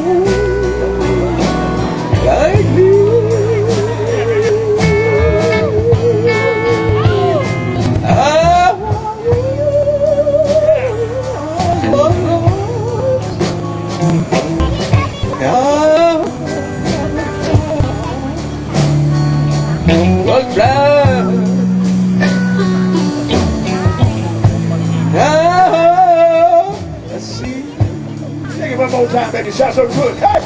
soul like more time, baby. Sound so good. Hey!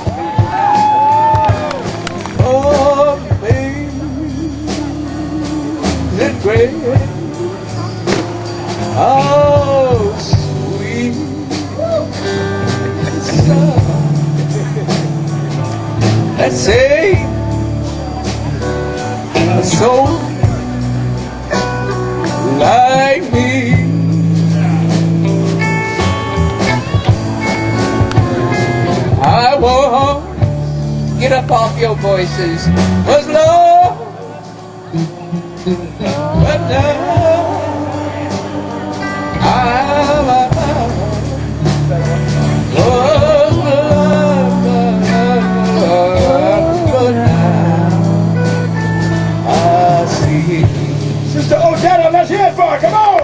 oh, great, how sweet that saved a soul like me. Won't get up off your voices, was love, but love. Sister Odetta, let's hear it for her. Come on.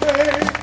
Hey.